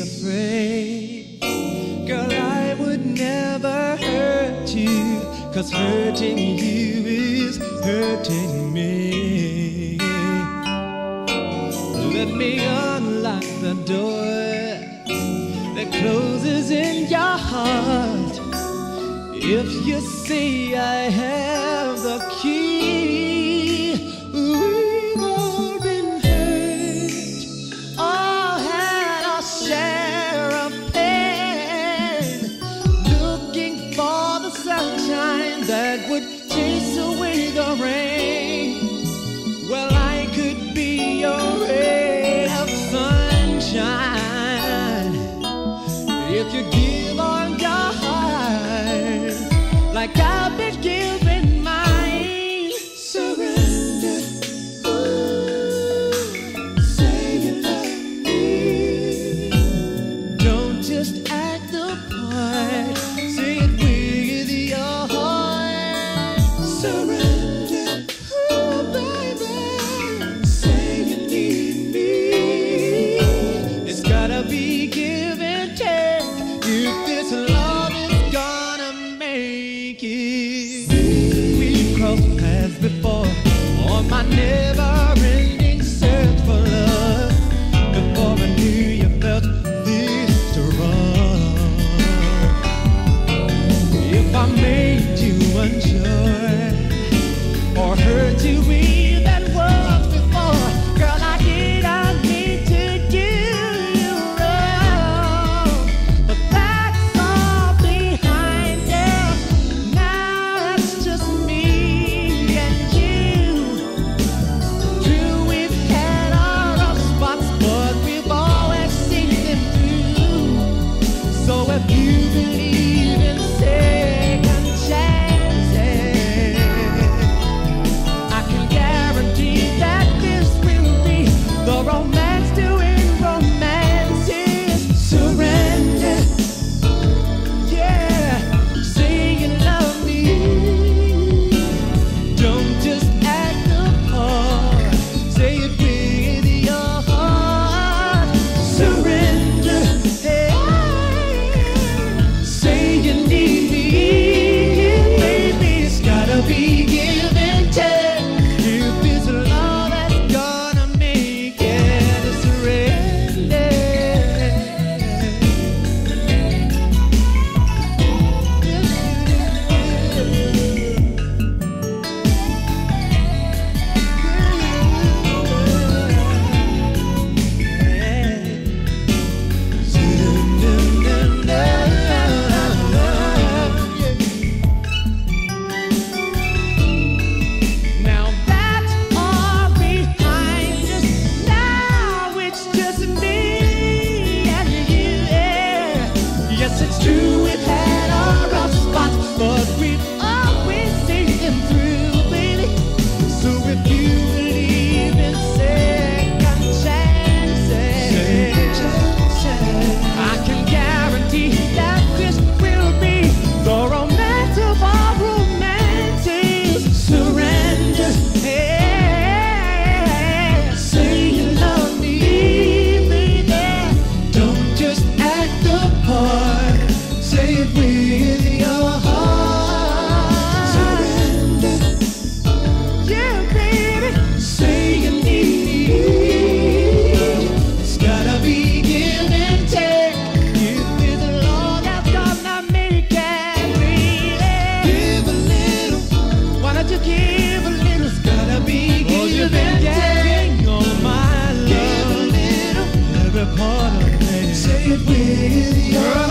afraid. Girl, I would never hurt you, cause hurting you is hurting me. Let me unlock the door that closes in your heart. If you see I have the key, sunshine that would chase away the rain. Well, I could be your ray of sunshine if you give. I made you unsure or hurt you in that before, girl, I did mean to do you wrong, but that's all behind. Now it's just me and you. True, we've had our rough spots, but we've always seen them through. So if you believe. it's true. heart. Save me. it with you.